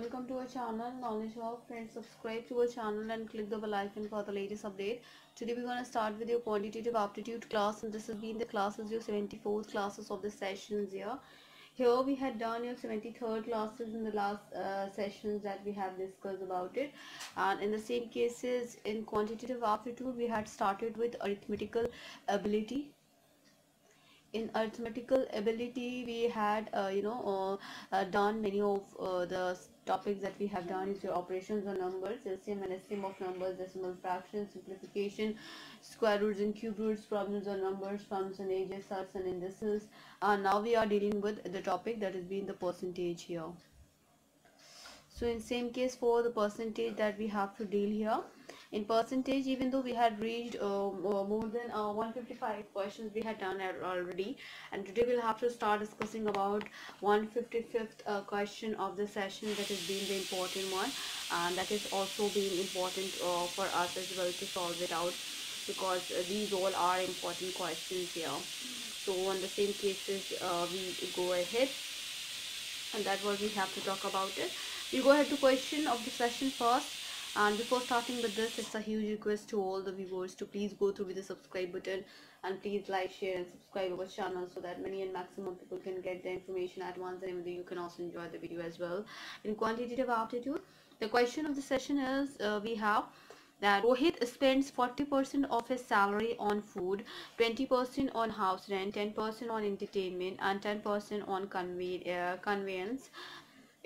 welcome to our channel. Knowledge hub friends subscribe to our channel and click the bell icon for the latest update. Today we're going to start with your quantitative aptitude class and this has been the classes your 74th classes of the sessions here. Here we had done your 73rd classes in the last uh, sessions that we have discussed about it. And in the same cases in quantitative aptitude we had started with arithmetical ability. In arithmetical ability we had uh, you know uh, uh, done many of uh, the topics that we have done is your operations on numbers LCM and SCM of numbers decimal fractions simplification square roots and cube roots problems on numbers sums and ages surds and indices and uh, now we are dealing with the topic that has been the percentage here. So in same case for the percentage that we have to deal here in percentage even though we had reached uh, more than uh, 155 questions we had done already. And today we'll have to start discussing about 155th uh, question of the session that has been the important one. And that is also being important uh, for us as well to solve it out because uh, these all are important questions here. So on the same cases uh, we go ahead. And that's what we have to talk about it. We go ahead to question of the session first and before starting with this it's a huge request to all the viewers to please go through with the subscribe button and please like share and subscribe our channel so that many and maximum people can get the information at once and you can also enjoy the video as well. In quantitative aptitude the question of the session is uh, we have that Rohit spends 40% of his salary on food, 20% on house rent, 10% on entertainment, and 10% on convey, uh, conveyance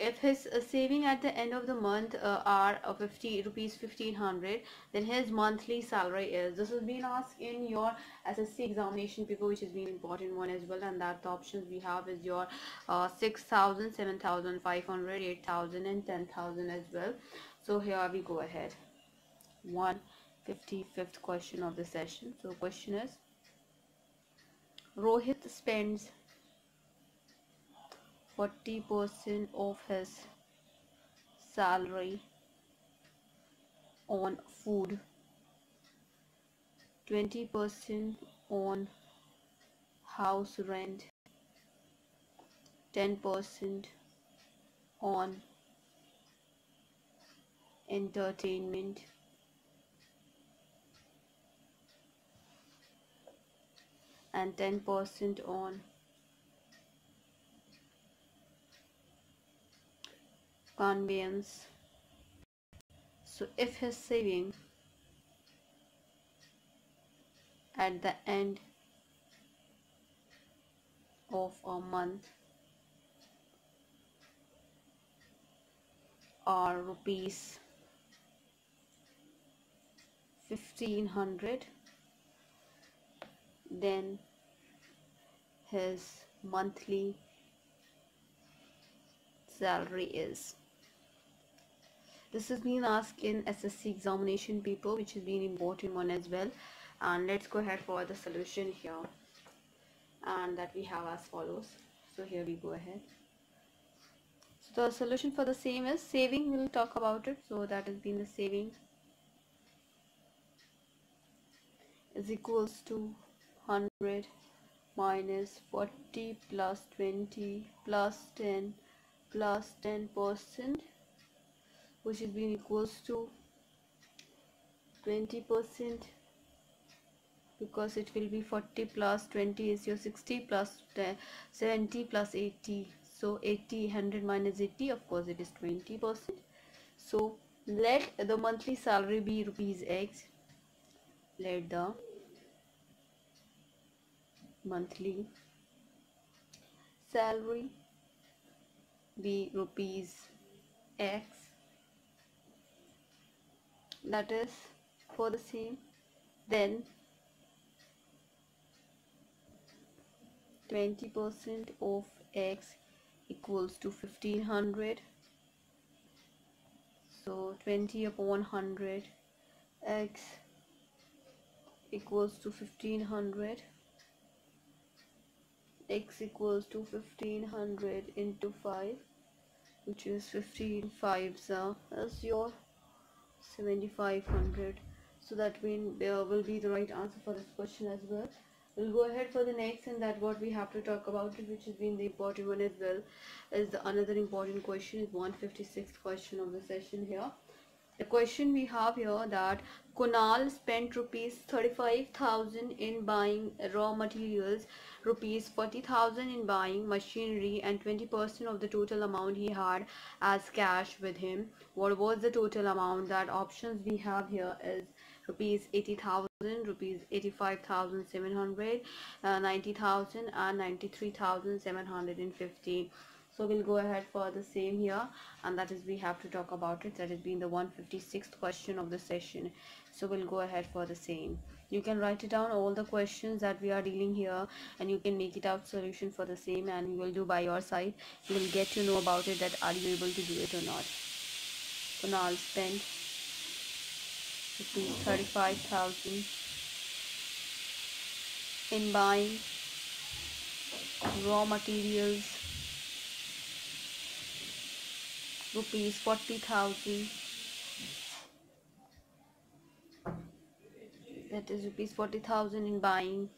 if his uh, saving at the end of the month uh, are uh, 50 rupees 1500 then his monthly salary is this has been asked in your ssc examination paper which has been important one as well and that the options we have is your uh, 6000 7500 8000 and 10000 as well. So here we go ahead. 155th question of the session. So question is rohit spends 40% of his salary on food 20% on house rent 10% on entertainment. And 10% on conveyance so if his saving at the end of a month are rupees 1500 then his monthly salary is this has been asked in SSC examination paper which has been important one as well. And let's go ahead for the solution here. And that we have as follows. So here we go ahead. So the solution for the same is saving. We'll talk about it. So that has been the saving. Is equals to 100 minus 40 plus 20 plus 10 plus 10 percent which is being equals to 20 percent because it will be 40 plus 20 is your 60 plus 10, 70 plus 80 so 80 100 minus 80 of course it is 20 percent. So let the monthly salary be rupees x. Let the monthly salary be rupees x that is for the same then 20% of x equals to 1500 so 20 upon 100 x equals to 1500 x equals to 1500 into 5 which is 15 fives. Uh, as your 7500 so that mean there uh, will be the right answer for this question as well. We'll go ahead for the next and that what we have to talk about it which has been the important one as well is the another important question is 156th question of the session here the question we have here that Kunal spent rupees 35,000 in buying raw materials, rupees 40,000 in buying machinery and 20% of the total amount he had as cash with him. What was the total amount? That options we have here is rupees 80,000, rupees 85,700, uh, 90,000 and 93,750 so we'll go ahead for the same here. And that is we have to talk about it. That has been the 156th question of the session. So we'll go ahead for the same. You can write it down all the questions that we are dealing here and you can make it out solution for the same and you will do by your side. You will get to know about it that are you able to do it or not. So now I'll spend 35,000 in buying raw materials rupees 40,000 that is rupees 40,000 in buying.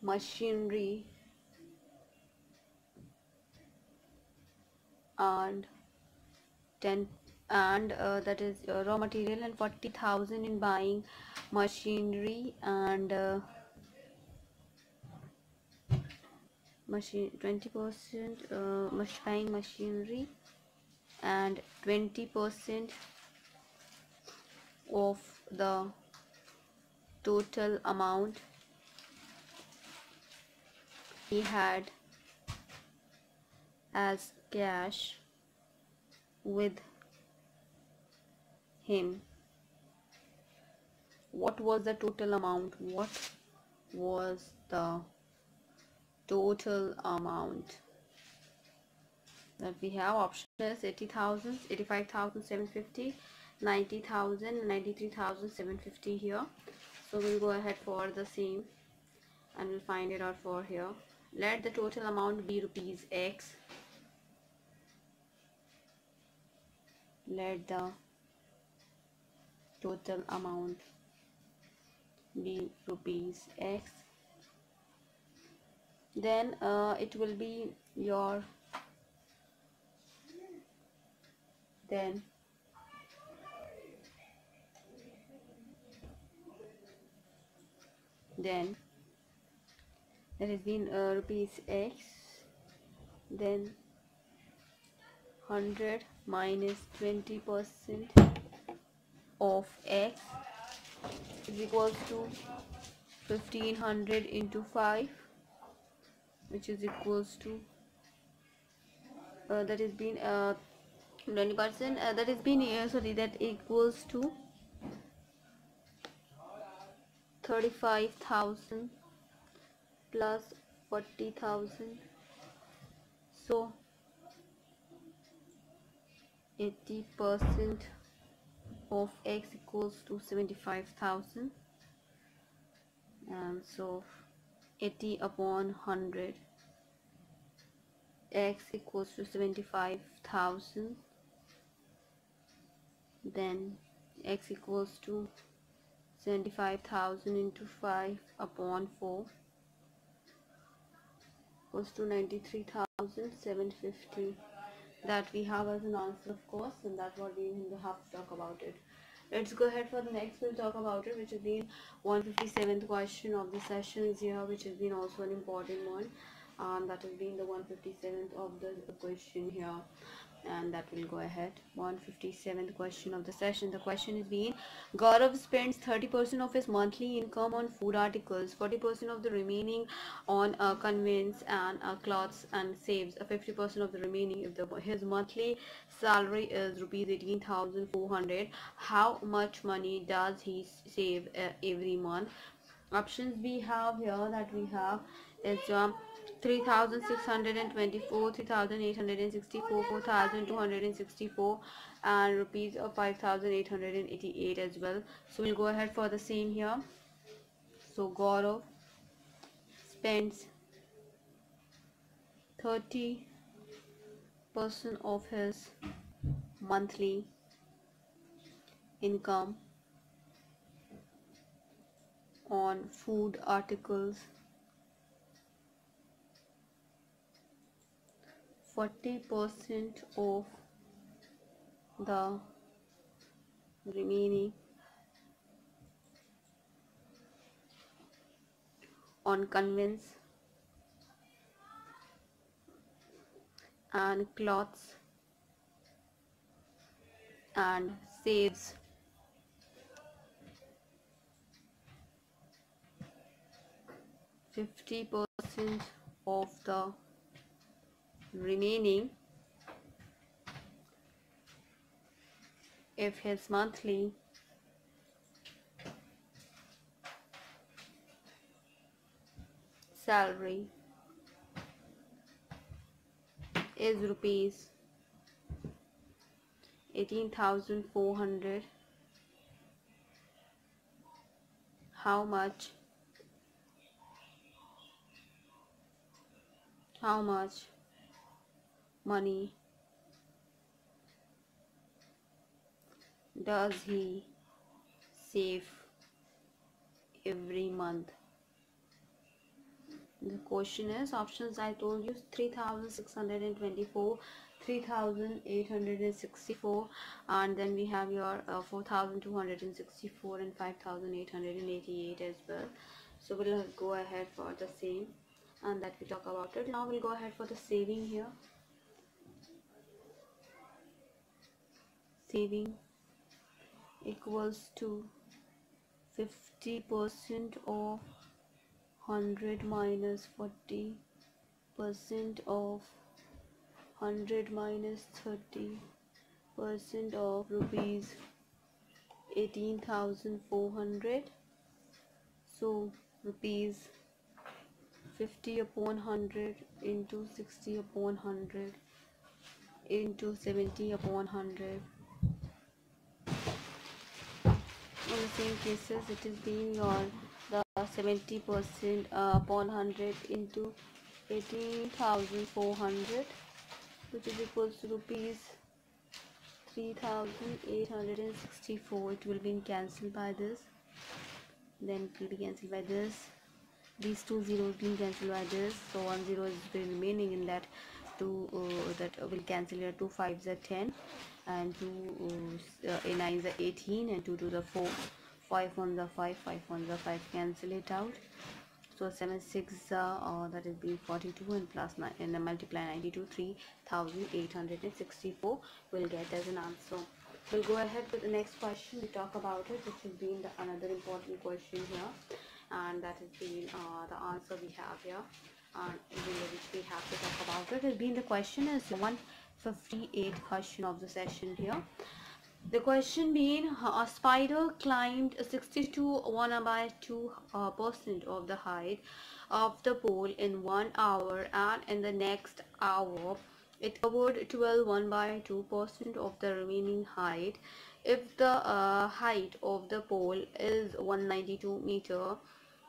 Machinery. And 10 and uh, that is uh, raw material and 40,000 in buying machinery and uh, machine 20 percent uh, buying machinery and 20 percent of the total amount he had as cash with him. What was the total amount? What was the total amount. That we have option is 80,000 85,750 90,000 93,750 here. So we'll go ahead for the same and we'll find it out for here. Let the total amount be rupees x. Let the total amount be rupees x then uh, it will be your then. Then. There has been uh, rupees x. Then 100 minus 20 percent of x is equals to 1500 into 5 which is equals to uh, that has been uh, 20 percent uh, that has been uh, sorry that equals to 35,000 plus 40,000 so 80 percent of x equals to 75,000 and so 80 upon 100 x equals to 75,000 then x equals to 75,000 into 5 upon 4 equals to 93,750 that we have as an answer of course and that's what we have to talk about it let's go ahead for the next. We'll talk about it which has been 157th question of the sessions here which has been also an important one. Um, that has been the 157th of the question here and that will go ahead. 157th question of the session. The question is being Gaurav spends 30% of his monthly income on food articles 40% of the remaining on uh, conveyance and uh, clothes and saves 50% of the remaining if the, his monthly salary is rupees 18400 how much money does he save uh, every month? Options we have here that we have is um, 3624 3864 4264 and rupees uh, of 5888 as well. So we'll go ahead for the same here. So Gaurav spends 30 percent of his monthly income on food articles 40% of the remaining on conveyance and cloths and saves fifty percent of the remaining. If his monthly salary is rupees 18400 how much? How much money. Does he save every month? The question is options i told you 3624 3864 and then we have your uh, 4264 and 5888 as well. So we'll go ahead for the same and that we talk about it. Now we'll go ahead for the saving here saving equals to 50 percent of 100 minus 40 percent of 100 minus 30 percent of rupees 18400 so rupees 50 upon 100 into 60 upon 100 into 70 upon 100 in the same cases it is being on the 70 percent uh, upon 100 into 18400 which is equals to rupees 3864 it will be cancelled by this. Then it will be cancelled by this. These two zeros being cancelled by this. So one zero is remaining in that two uh, that will cancel here two fives are 10 and two uh, uh, nines are 18 and two to the 4 5 ones are 5 5 ones are 5 cancel it out. So 7 6 uh, uh, that is being 42 and plus 9 and then multiply 92 3864 will get as an answer. We'll go ahead with the next question. We talk about it. Which has been the, another important question here and that has been uh, the answer we have here and which we have to talk about it. Has been the question is 158 question of the session here. The question being a spider climbed 62 1 by 2 uh, percent of the height of the pole in one hour and in the next hour it covered 12 1 by 2 percent of the remaining height. If the uh, height of the pole is 192 meter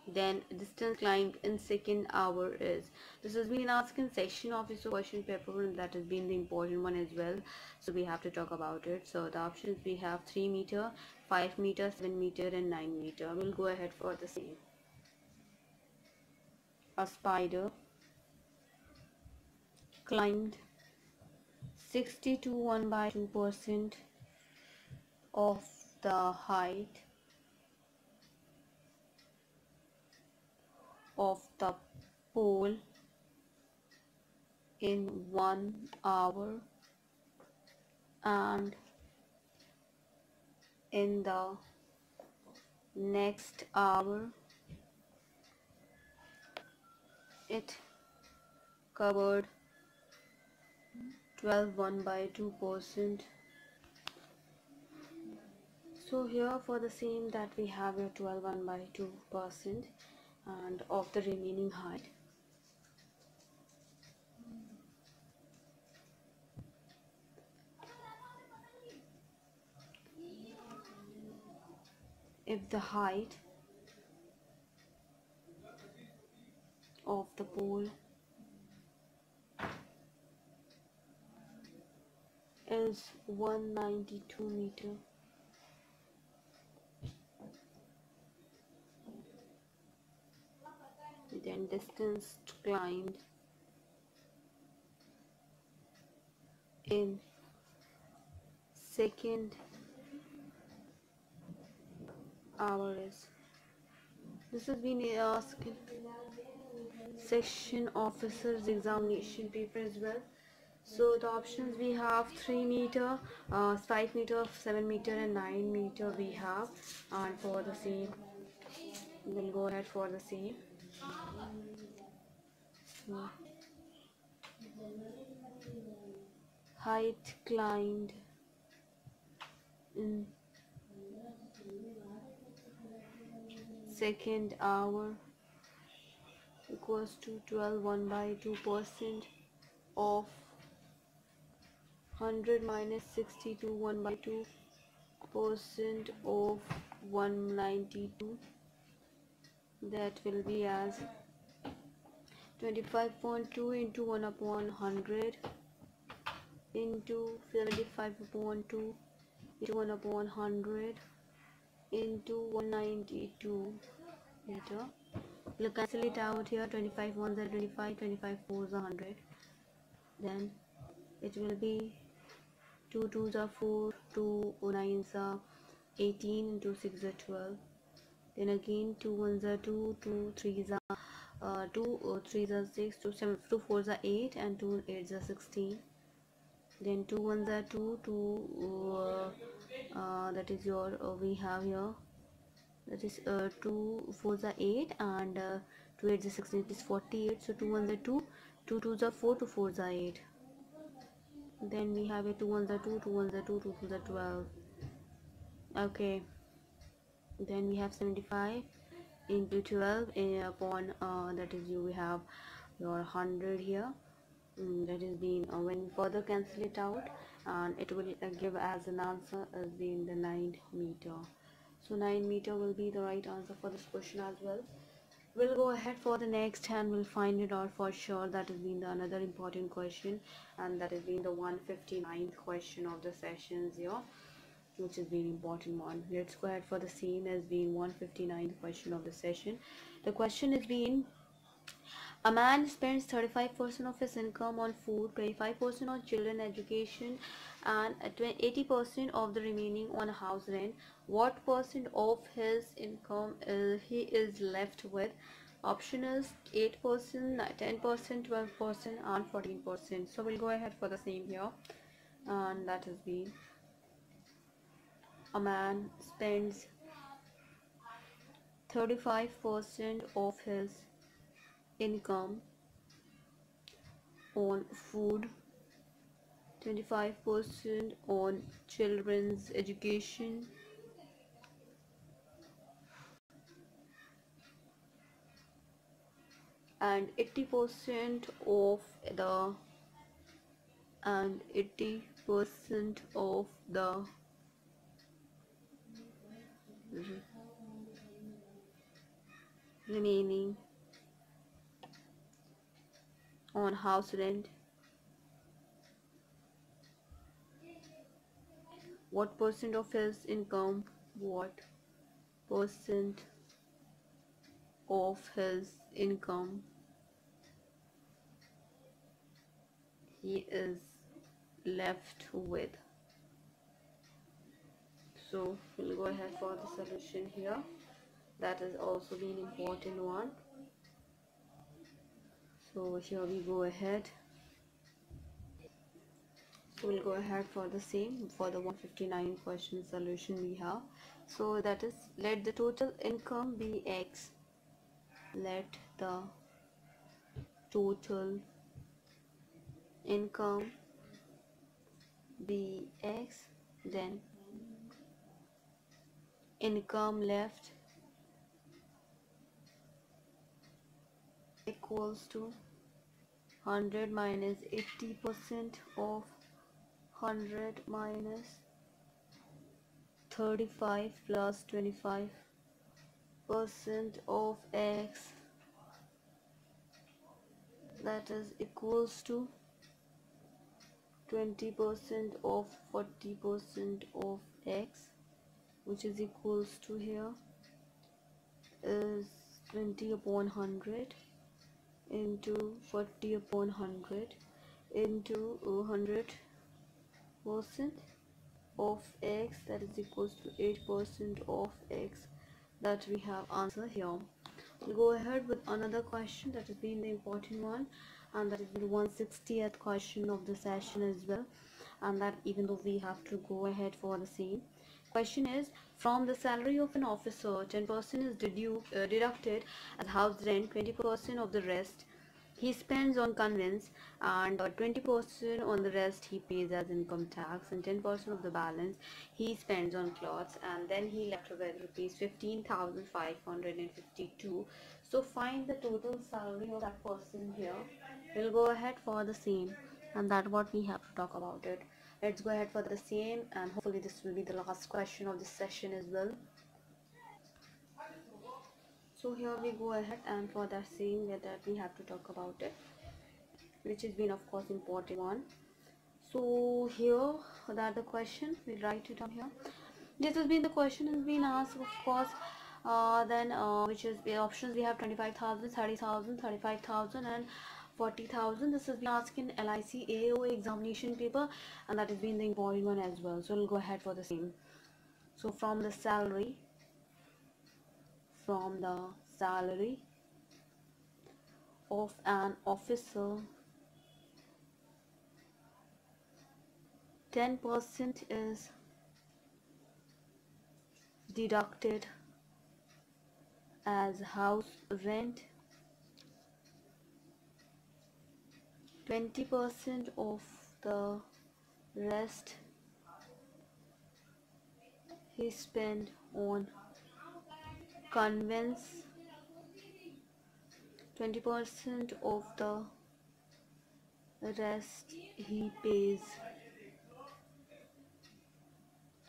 then distance climbed in second hour is. This has been asked in section of officer question paper and that has been the important one as well. So we have to talk about it. So the options we have 3 meter 5 meter 7 meter and 9 meter. We'll go ahead for the same. A spider climbed 62 1 by 2 percent of the height of the pole in one hour and in the next hour it covered 12 1 by 2 percent. So here for the same that we have your 12 1 by 2 percent and of the remaining height. If the height of the pole is 192 meter then distance climbed in second hours. this has been asked section officers examination paper as well so the options we have 3 meter uh, 5 meter 7 meter and 9 meter we have and for the same we'll go ahead for the same height climbed in second hour equals to 12 1 by 2 percent of 100 minus 62 1 by 2 percent of 192 that will be as 25.2 into 1 upon 100 into 75 upon 2 into 1 upon 100 into 192 meter. We'll cancel it out here. 25 ones are 25 25 fours are 100 then it will be 2 twos are 4 2 nines are 18 into 6 are 12 then again 2 ones are 2 2 threes are uh, 2 uh, threes are 6 2 7 2 fours are 8 and 2 eights are 16 then 2 ones are 2 2 uh, uh, that is your uh, we have here. That is uh, 2 fours are 8 and uh, 2 eights are 16 it is 48 so 2 ones are 2 2 twos are 4 2 fours are 8 then we have a 2 ones are 2 2 ones are 2 2 twos are 12 okay. Then we have 75 into 12 uh, upon uh, that is you we have your 100 here. Mm, that is being uh, when further cancel it out and it will uh, give as an answer as being the 9 meter. So 9 meter will be the right answer for this question as well. We'll go ahead for the next and we'll find it out for sure. That has been the another important question and that has been the 159th question of the sessions here which is very important one let's go ahead for the same as being 159th question of the session. The question is being a man spends 35% of his income on food 25% on children education and 80% of the remaining on house rent. What percent of his income is he is left with? Option is 8% 10% 12% and 14% so we'll go ahead for the same here. And that has been a man spends 35% of his income on food 25% on children's education. And 80% of the and 80% of the Mm-hmm. remaining on house rent. What percent of his income? What percent of his income? He is left with so we'll go ahead for the solution here. That is also an important one. So here we go ahead. So we'll go ahead for the same for the 159 question solution we have. So that is let the total income be x. Let the total income be x then income left equals to 100 minus 80 percent of 100 minus 35 plus 25 percent of x. That is equals to 20 percent of 40 percent of x which is equals to here is 20 upon 100 into 40 upon 100 into 100 percent of x that is equals to 8 percent of x that we have answer here. We'll go ahead with another question that has been the important one and that is the 160th question of the session as well and that even though we have to go ahead for the same question is from the salary of an officer 10% is dedu uh, deducted as house rent 20% of the rest he spends on conveyance and 20% on the rest he pays as income tax and 10% of the balance he spends on clothes and then he left with rupees 15,552 so find the total salary of that person here. We'll go ahead for the same and that what we have to talk about it let's go ahead for the same and hopefully this will be the last question of this session as well. So here we go ahead and for that same that we have to talk about it which has been of course important one. So here that the question we write it down here. This has been the question has been asked of course uh, then uh, which is the options we have 25,000 30,000 35,000 and 40,000 this has been asked in LIC AO examination paper and that has been the important one as well. So we'll go ahead for the same. So from the salary from the salary of an officer 10% is deducted as house rent 20% of the rest he spent on conveyance 20% of the rest he pays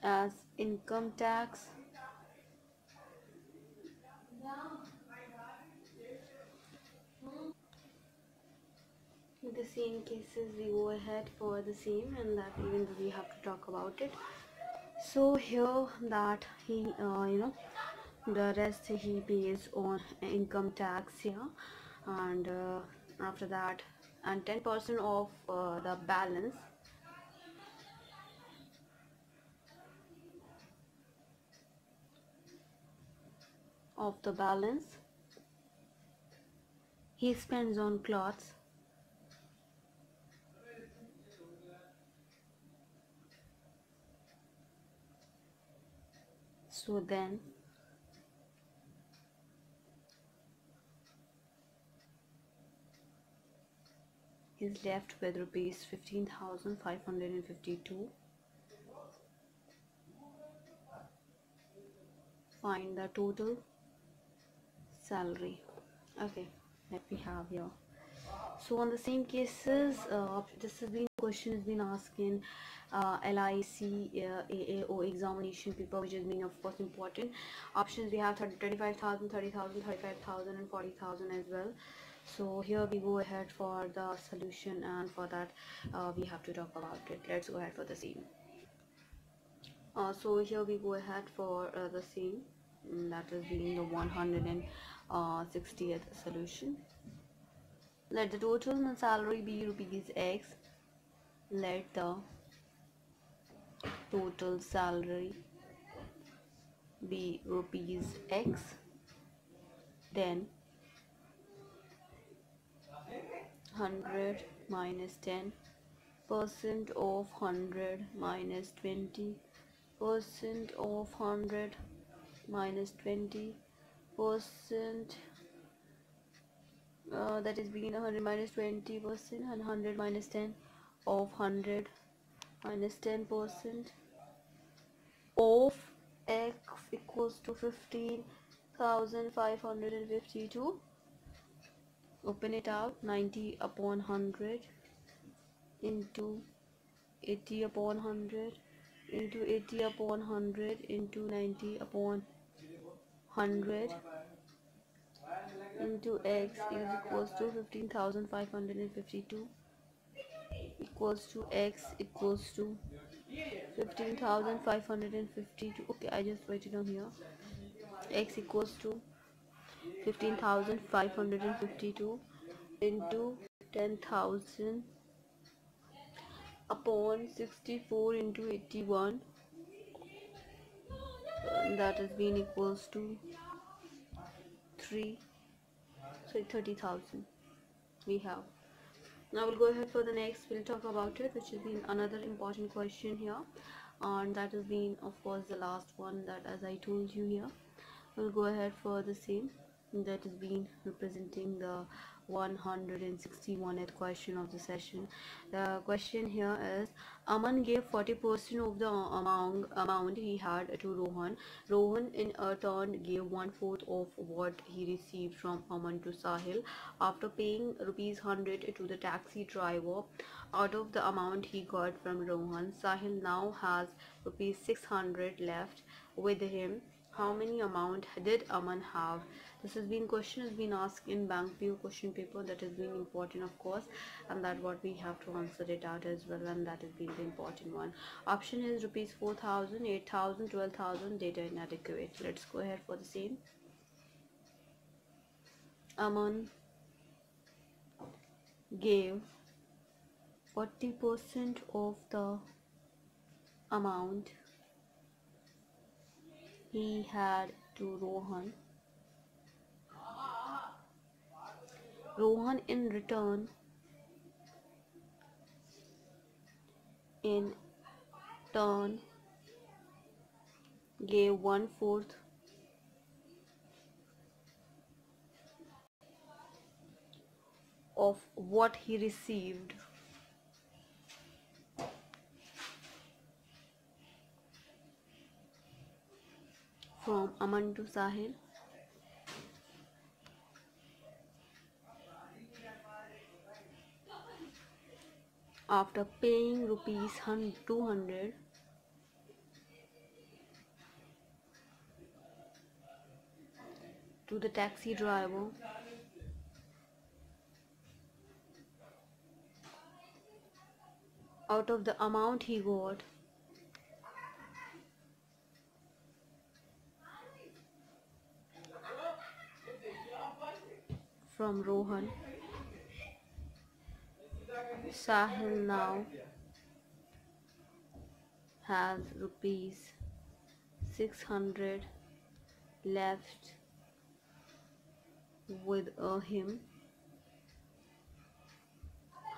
as income tax the same cases we go ahead for the same and that even we have to talk about it. So here that he uh, you know the rest he pays on income tax here and uh, after that and 10% of uh, the balance. Of the balance he spends on clothes so then is left with rupees 15,552 find the total salary. Okay that we have here so on the same cases uh, this has been question has been asked in uh, LIC uh, AAO examination paper which has been of course important. Options we have 30, 35,000 30,000 35,000 and 40,000 as well. So here we go ahead for the solution and for that uh, we have to talk about it. Let's go ahead for the same. Uh, so here we go ahead for uh, the same. Mm, that is being the 160th uh, solution let the total salary be rupees x. Let the total salary be rupees x. Then 100 minus 10 percent of 100 minus 20 percent of 100 minus 20 percent uh, that is being 100 minus 20 percent and 100 minus 10 of 100 minus 10 percent of x equals to 15,552 open it out 90 upon 100 into 80 upon 100 into 80 upon 100 into 90 upon 100 into x is equals to 15,552 equals to x equals to 15,552 okay I just write it down here. X equals to 15,552 into 10,000 upon 64 into 81 and that has been equals to 3 so 30,000 we have. Now we'll go ahead for the next we'll talk about it which has been another important question here. And that has been of course the last one that as I told you here. We'll go ahead for the same that has been representing the 161th question of the session. The question here is Aman gave 40% of the amount amount he had to Rohan. Rohan in turn gave one fourth of what he received from Aman to Sahil. After paying rupees 100 to the taxi driver out of the amount he got from Rohan Sahil now has rupees 600 left. With him how many amount did Aman have this has been question has been asked in bank view question paper. That has been important of course and that what we have to answer it out as well and that has been the important one. Option is rupees 4000 8000 12000 data inadequate. Let's go ahead for the same. Aman gave 40% of the amount he had to Rohan Rohan in return. In turn gave one fourth. Of what he received. From Aman to Sahil after paying rupees 200 to the taxi driver. Out of the amount he got. From Rohan Sahil now has rupees 600 left with him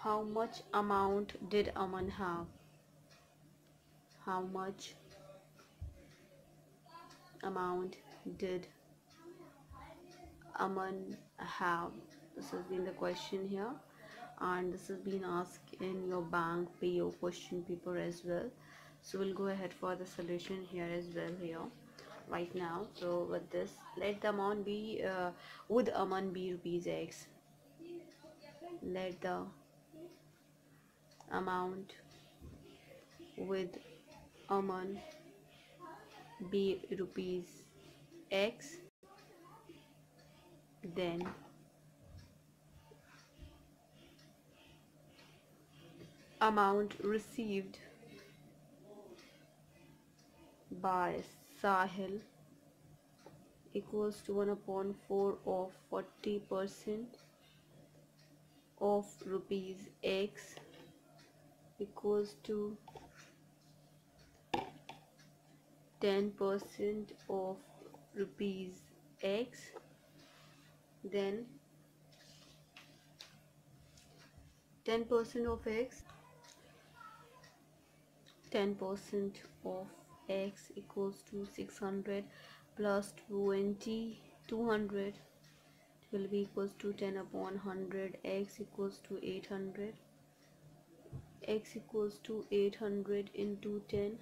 how much amount did Aman have? How much amount did Aman have? This has been the question here and this has been asked in your bank PO question paper as well. So we'll go ahead for the solution here as well here right now. So with this let the amount be uh, would amount be rupees x? Let the amount with amount be rupees x then amount received by Sahil equals to 1 upon 4 of 40 percent of rupees x equals to 10 percent of rupees x. Then 10 percent of x 10% of x equals to 600 plus 20 200 will be equals to 10 upon 100 x equals to 800 x equals to 800 into 10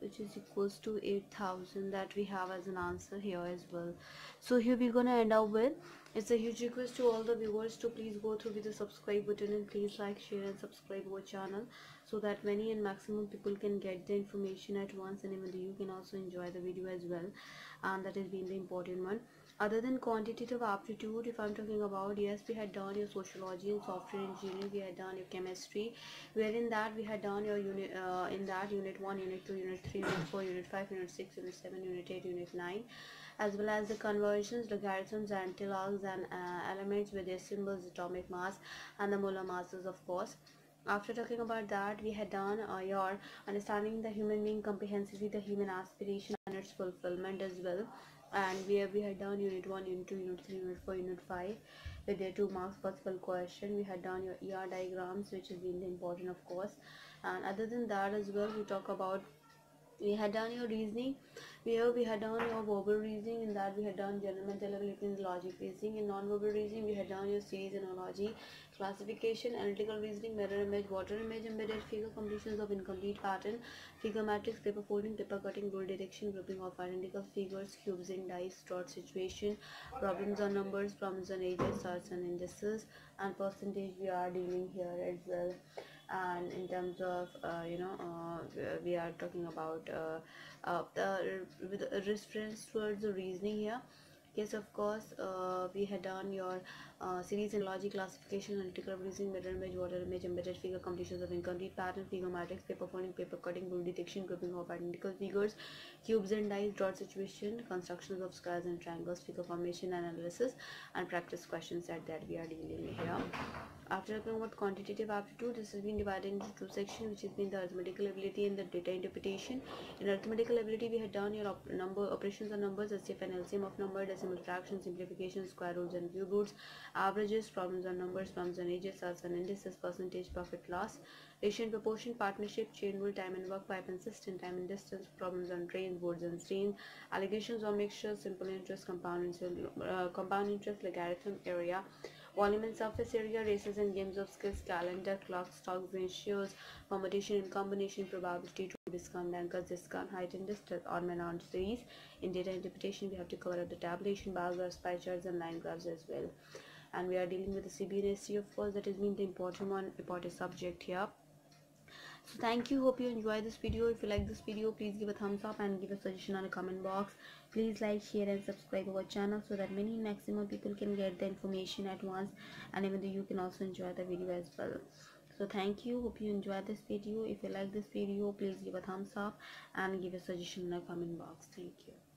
which is equals to 8000 that we have as an answer here as well. So here we're gonna end up with it's a huge request to all the viewers to please go through with the subscribe button and please like share and subscribe our channel so that many and maximum people can get the information at once and even you can also enjoy the video as well. And that has been the important one other than quantitative aptitude if i'm talking about yes we had done your sociology and software engineering we had done your chemistry. Wherein that we had done your unit uh, in that unit 1 unit 2 unit 3 unit 4 unit 5 unit 6 unit 7 unit 8 unit 9 as well as the conversions logarithms antilogs and uh, elements with their symbols atomic mass and the molar masses of course. After talking about that we had done uh, your understanding the human being comprehensively the human aspiration and its fulfillment as well and we have, we had done unit 1 unit 2 unit 3 unit 4 unit 5 with their two marks possible question. We had done your er diagrams which has been important of course. And other than that as well we talk about we had done your reasoning. Here we had done your verbal reasoning in that we had done general mental ability in logic reasoning. In non-verbal reasoning we had done your series analogy classification analytical reasoning mirror image water image embedded figure completions of incomplete pattern figure matrix paper folding paper cutting rule detection grouping of identical figures cubes and dice dot situation problems on numbers problems on ages charts and indices and percentage we are dealing here as well and in terms of uh, you know uh, we are talking about uh, uh the with reference towards the reasoning here yes of course uh, we had done your uh, series and logic classification analytical reasoning mirror image water image embedded figure completions of incomplete pattern figure matrix paper folding paper cutting rule detection grouping of identical figures cubes and dice dot situation constructions of squares and triangles figure formation analysis and practice questions that that we are dealing with here after talking about quantitative aptitude, this has been divided into two sections, which has been the arithmetical ability and the data interpretation. In arithmetical ability, we had done your op number operations on numbers, SCF and LCM of number, decimal fractions, simplification, square roots and cube roots, averages, problems on numbers, problems on ages, sales and indices, percentage, profit, loss, ratio proportion, partnership, chain rule, time and work, pipe and cistern, time and distance, problems on trains, boats and streams, alligations or mixtures, simple interest, compound interest, uh, compound interest, logarithm, area, volume and surface area, races and games of skills, calendar, clock, stocks, ratios, permutation and combination, probability, discount, anchors, discount, height and distance, on and on series. In data interpretation, we have to cover up the tabulation, bar graphs, pie charts and line graphs as well. And we are dealing with the CBNSC of course, that has been the important one, important subject here. So thank you hope you enjoy this video. If you like this video please give a thumbs up and give a suggestion on the comment box. Please like share and subscribe our channel so that many maximum people can get the information at once and even though you can also enjoy the video as well. So thank you hope you enjoyed this video. If you like this video please give a thumbs up and give a suggestion in the comment box. Thank you